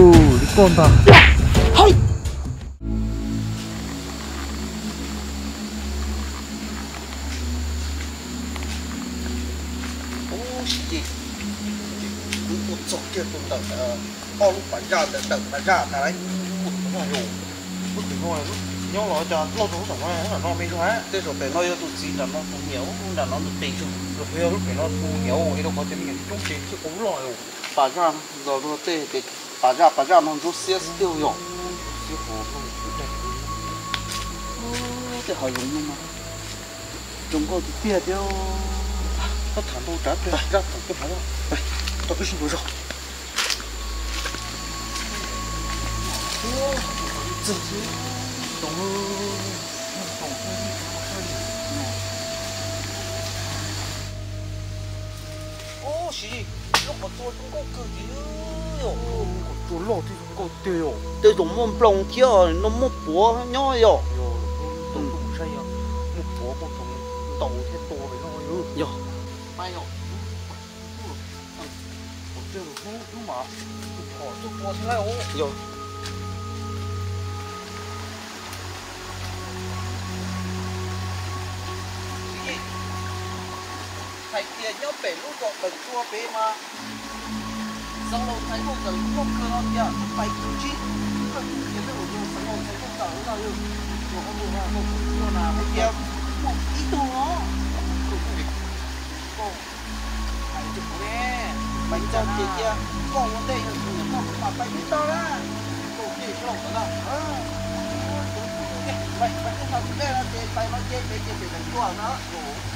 luôn ta hay ô gì cứ một chọc kia tụi tận o lúc bắn ra tận tận bắn ra ta đấy một cái này rồi bức bình thôi bức nhau lo cho lo thủ tổng này nó nó mới quá thế rồi phải nói tụt gì là nó không nhiều là nó được tiền chung rồi bây giờ lúc này nó thu nhiều thì đâu có tiền mình chung tiền chứ cũng lo rồi ra rồi nó tê thì bắn ra bắn ra nó rút xe tiêu rồi chứ không không chút này cái hỏi dùng nhưng mà chúng có tiền tiêu nó thẳng đâu trả tiền ra thẳng cái phải đâu tôi biết rồi自己懂了，懂了，ô xí lúc mà tôi cũng có cơ gì nữa 做老的中国对哟， tôi dùng môn plong kia nó môn búa nhỏ rồi 哟，都都不这样，木婆不懂，倒天多的那个哟， rồi mai rồi 我这个路路马，跑就跑起来哦， rồi thầy kia nhớ bể lúc gọt bẩn chua bể mà xong rồi thầy không cần không cơ nó kia phải cứu chi cái cái đồ đồ xong rồi thầy không cần nó không được mà không chua cái kia một ít đồ nó cô thầy chụp nè bánh cho chị kia là chúng ta kia cho nó là vậy vậy cái thằng kia là cái tay nó kia cái kia cái cái chua nó nó là cái cái Ú, cái mà chết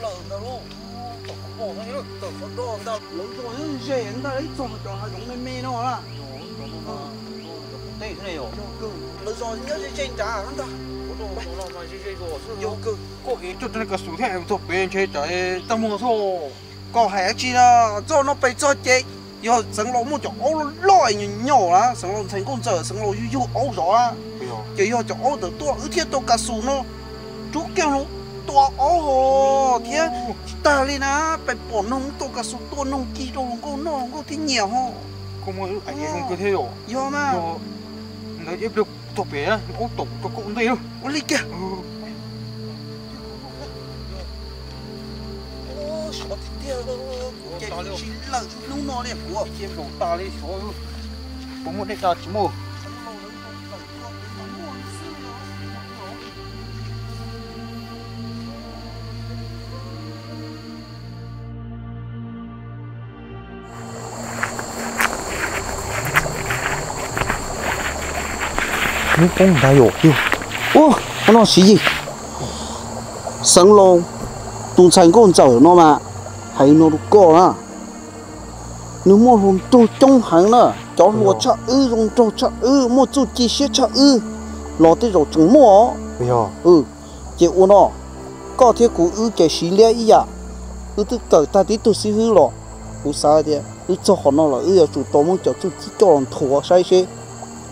Nhặt một luôn, bỏ Không kêu Không sẽ tuyệt vời lớn rồi nó dễ người lấy trồng trồng hai giống mê mê nó là đây thế này rồi, lớn rồi nhớ dễ trên trả hắn ta tôi cơ có cái chút cái số theo em thuộc bên chơi tại tâm mua số, có hai chi là cho nó bị cho chết giờ sống lâu một chỗ ấu lòi nhỏ nhỏ lá lâu thành công giờ sống lâu yu yu ấu rõ á chỉ giờ chỗ ấu được tua ứ thiết tô cà sù nó chú kêu nó tua ấu hồ thế ta lên á phải bỏ nông tô cà sù tua nông chi đồ nông cô nông cô thế nhiều ho không có ảnh gì không cơ thế rồi, giờ mà. Giờ nó ép được thuộc bé, nó tổng cho cũng đây đâu, ô li kìa. Ừ. ô sao thế tiêu cái chỉ là lúc nó đẹp của chiếm đồ ta đi số có một đếch ta chỉ mua nó con đại ổ tiêu ô nó xí gì? Sáng lô tung thành con chở nó mà. Hay nó được co à? Nếu mua hôm tôi trong hàng nữa cho mua chợ ư dùng cho chợ ư mua chút chi xế chợ ư. Lo tới rồi chẳng mua. Ừ chị u nó có thể cụ ư cái xí lẽ ý à? Ư tức tới ta tí tôi xí hư lo cụ sao đi ư cho họ nó là ư chủ tổ muốn cho chút chi cho lòng thua sai xế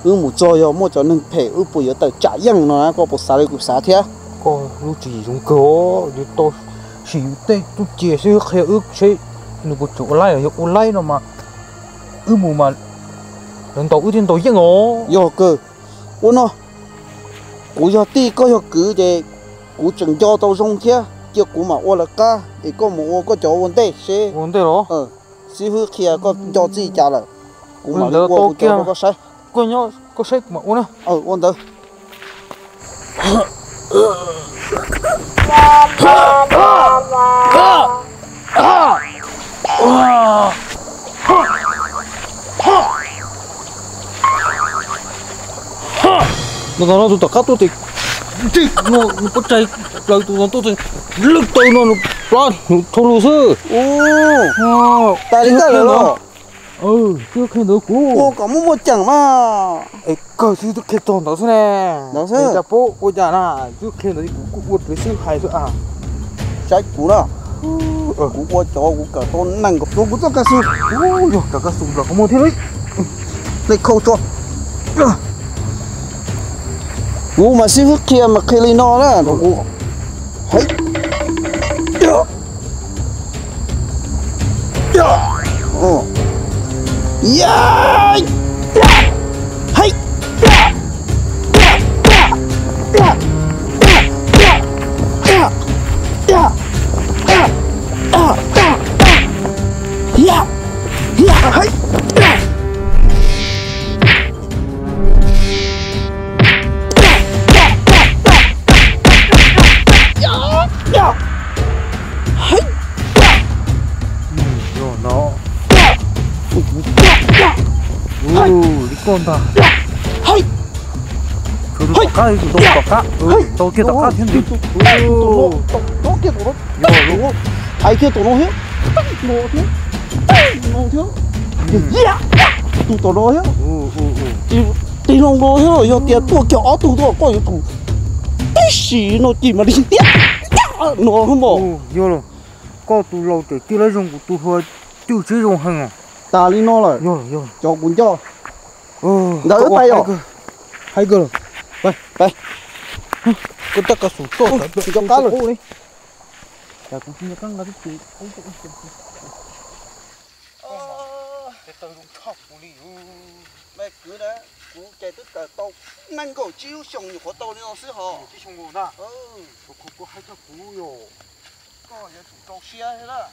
ư một cho yo mua cho nên phải ư bây giờ tới trả yang nó có bộ sao đi cụ sao thế có lúc chỉ dùng cơ thì tôi chỉ tê tôi chia sẻ khi ước sẽ nó có chỗ lại ở chỗ lại nó mà ư mù mà lần đầu ư thiên đầu yên ngó yo cơ u nó cụ yo ti có yo cứ để cụ chừng cho tao xong thế chứ cụ mà ô là ca thì có một ô có chỗ vấn đề sẽ vấn đề đó. Ờ sư hư kia có cho gì trả lại cụ mà qua tôi cho kia. có sai cô nhớ cô xích mà. Uống ừ uống tới nó nó tụt cắt tụt thì chết nó nó có chạy rồi tụi nó tụt thì lúc tôi nó nó ra ờ. nó thua luôn chứ ô ta đi cái rồi ừ chưa khi nó cú cô có một một chẳng mà ấy cơ chứ tôi khi tôi đó thế nè nó thế ta bố cô chả, na chưa khi nó cú cú cú tới xương hay rồi à trái cú đó ờ cú qua chó cú cả tôi nặng gặp tôi bút cả sụp ôi rồi cả cả sụp là không một thế đấy lấy câu cho cú mà xíu kia mà khi lên nó đó cú hết Yeah. Oh thấy ồ yeah hay 오, 리콘다. Hey! 저도 깎아, 이거 너무 깎아. 어, 너 kia 깎아, 현대. 오, Nó kia tụi nó 요, 요거. Ai kia tụi nó hiếu Nó thiếu Nó thiếu Yeah! Tụi tụi nó hiếu 오, 오, 오. Thì Thì nó nó hiếu Yo tia tụi kiểu ó tụi tụi có yếu tụi Tí xí nó chỉ mà đi tiếp Nó không bỏ 오, 요로. có tu lâu để tiêu lấy dùng của tu hơi tiêu chế dùng hàng à. Ta đi nó rồi Yo, yo. Cho cuốn cho rồi. cơ. Hai cơ rồi. Đây Đây Cái tất cả số tốt. Ôi, chỉ cho cá rồi. đi. Ya, cũng không có cá cái gì. Cũng cũng cũng. Cái tao dùng chọc của đi. Mẹ cứ đấy Cú chạy tất cả tao Năng cầu chiếu xong như của tao đi nó sẽ hò Cái chung ngủ na. Ừ Có có hai cái cú yo. Có giờ chủ tao xe thế đó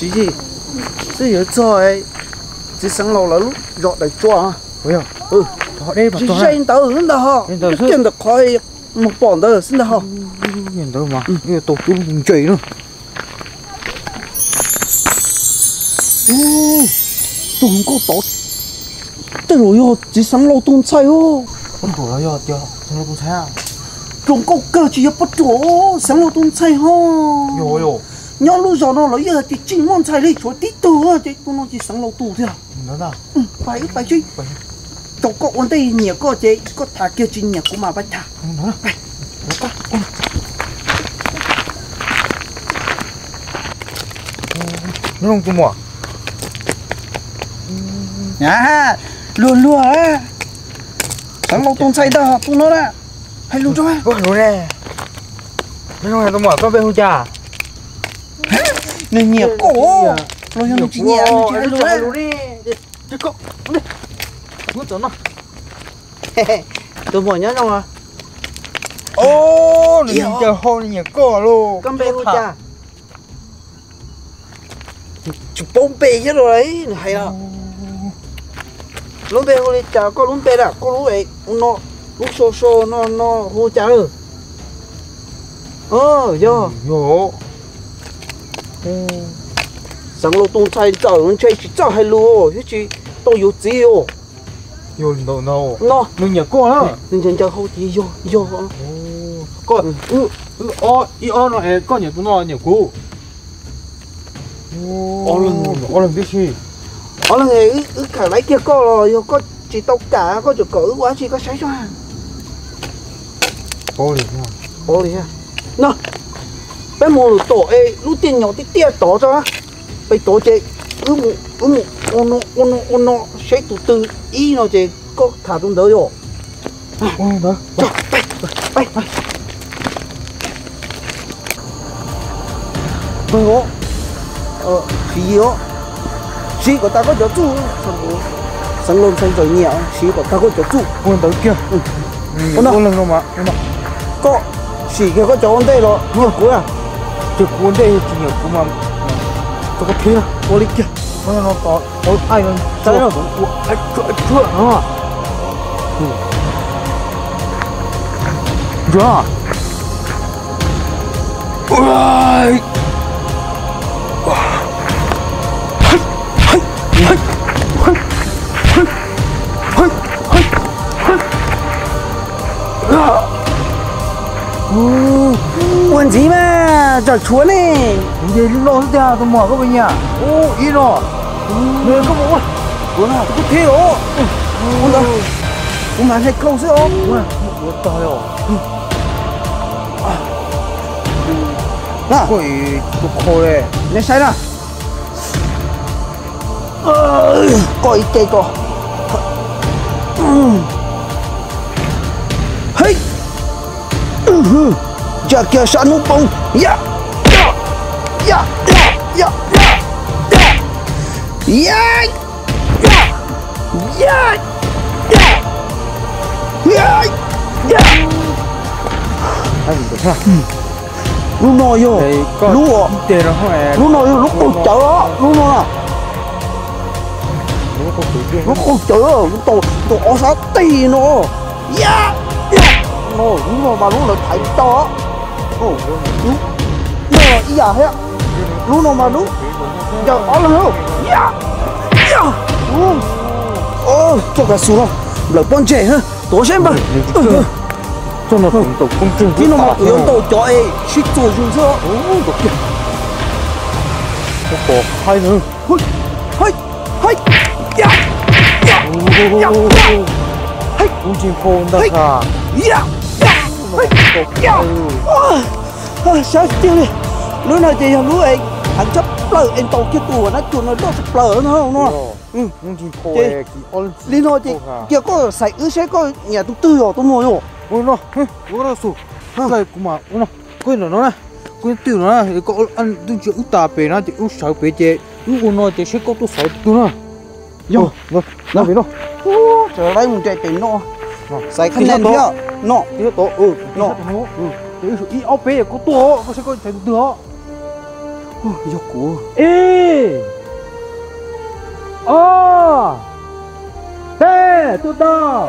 Xí gì Thế giờ cho ấy Chỉ sáng lâu lúc dọn đầy cho hả Ôi à. Ừ Họ đây Chỉ tôi. xây tao hơn đó sư. chân được khỏi Một bọn đó xin đó hả Nhìn đâu mà. Cái tổ tu mình chạy. Ô Tôi không có tốt Thế rồi yo Chỉ sáng lâu tuôn chạy ô Con tổ là yo yo. Chúng nó cũng thấy à. Chúng có cơ chỉ bắt chỗ Nhớ lúc giờ nó lấy giờ Chỉ chính mong chạy đi Chỗ tí từ á Chỉ tôi nó chỉ sáng lâu tu thế à Nó nào. Ừ Phải phải chứ. Chỗ có ổn đây nhiều có chế Có thả kia chỉ nhiều của mà bắt thả Nó nào. Phải Nó không chung à. À, luôn luôn á. Sáng lâu tuần say đó, tu nó đó. Hay luôn cho á. Nó nè. Nó không là tôi mở con bên hông trà. Nên nhiều cổ. Nó chỉ nhẹ, nó chỉ hay luôn đi. Chứ có. Bước tới nó. Tôi bỏ nhớ đâu à. Ô, nó nhìn chờ hôn nhìn cổ luôn. Con bê hô cha. Chụp bông bê chứ rồi đấy, hay à. Lúc bê hô đi cha, có lúc bê đã, có lúc ấy, nó lúc xô xô nó nó hô cha rồi. Ờ, do. Yo sáng lâu tuần chạy chở nó chạy chỉ chở hai lúa chứ chỉ tôi yếu gì ô yếu đâu đâu nó mình nhớ qua đó mình chân chơi hậu thì yếu yếu có ừ ừ ô, i ô nó em có nhớ tụi nó nhớ cũ ô lần ô lần biết gì ô lần ấy ừ cả lấy kia có rồi có chỉ tao cả có chỗ cỡ quá chỉ có sấy cho hàng ô đi ha ô đi ha nó bé mồ tổ ê lúc tiền nhỏ tí tia tổ cho bây tổ chế ứ mù ứ mù ô nó ô nó ô nó sấy từ từ ý nó chế có thả trong đó rồi Ô đó. cho bay bay bay bay hổ ờ phí hổ xí của ta có chỗ trụ sáng lôn xanh rồi nhẹ xí của ta có chỗ trụ Ô lần tới kia. Ô, nó. Ô lần đâu mà. Ô nó. có xì kia có chỗ ổn đây rồi nhiều cuối à Chứ cuốn đây thì nhiều cũng mà Tôi có thế là Ô lịch kìa Nó nó có Ôi ai nó Sao nó? Ai chua chua nó Dạ Ui 아, 저 주원이 이제 일로 올 때도 뭐 하고 그냐? 오, 이노. 내가 뭐, 뭐나, 어떡해요? 어, 나, 그만 해, 꺼우세요. 뭐야, 뭐, 뭐요 나, 거의, 또 코에, 내 사이나. 거의 때 이거. 헤이! จากแกสานุปงยะ yeah, yeah, yeah, yeah, yeah, yeah, yeah, yeah. lúc nồi vô lúc ạ lúc nồi vô lúc con chở lúc nồi lúc con chở tôi tôi sát tì nó ya yeah nồi lúc nồi mà lúc nồi thấy to 哦，有，那一呀嘿。Bruno Manu Yo, all hell Yeah Yeah Ô, cho cả xuống không? Lợi bọn trẻ hả? Tổ xem bà. Cho nó tổng tổng công trình Khi nó mặc yếu tổ cho ấy chỉ tổ dùng dơ Ô, tổ kìa Có hai nữa. Hơi Hơi Hơi Yeah Yeah Yeah Yeah Hơi Công trình khô đặc à Yeah Yeah Hơi Yeah À, sao tiêu đi? Lúc nào chị hầm lúa ấy 당첨 플러 엔터 키투 나 주는 너 플러 너 너. 응. 제 리노 제 이거 사이 의세 거 야도 뜨요 또 뭐요. 오노. 오라수. 사이 구마. 오노. 거기는 너나. 거기 뜨나. 이거 안 든지 웃다 배나 제 웃사 배제. 이거 너 제세 것도 사 뜨나. 요. 너. 나 비노. 오, 저 라이 문제 때문에 sai khăn lên nữa nọ cái tổ ừ nọ ừ cái ý ốc bé có tổ có sẽ có thành được 어, 이, 어, 예. 아. 네, 뚜다.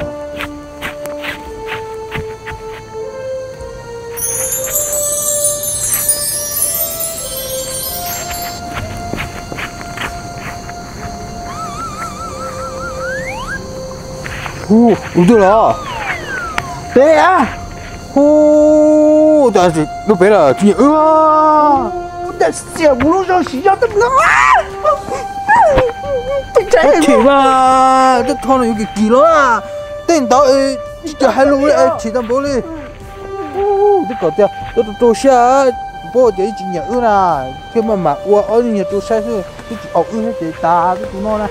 오, 우들아. 네, 아. 야! 호, 나, 너 배라, 중에, 으아! 的小路上学校的아! 제발, 나 터는 여기 길어. 땡다, 진짜 할로우래, 지단 몰래. 오, 내 거야. 너도 도시야. 뭐, 내 진야, 은아. 그만 막, 와, 어린이 도시야. 어, 은아, 다, 그, 너나.